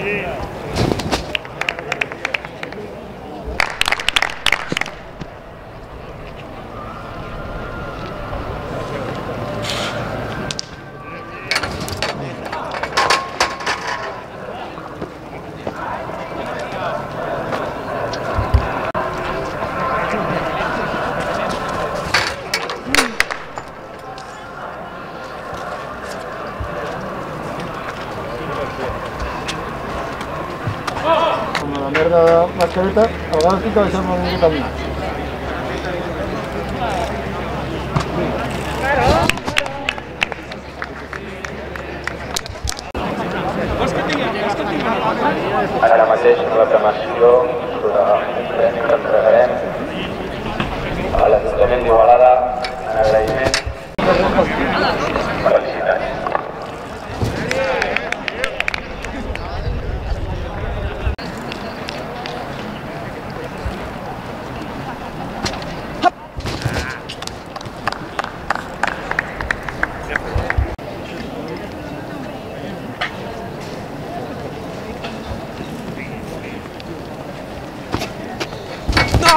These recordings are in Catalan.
Yeah. Merda de mascareta, a vegades sí que miqueta amb nas. Ara mateix la cremació sobre un premi que entregarem a l'Ajuntament d'Igualada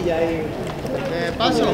ahí. Eh, paso.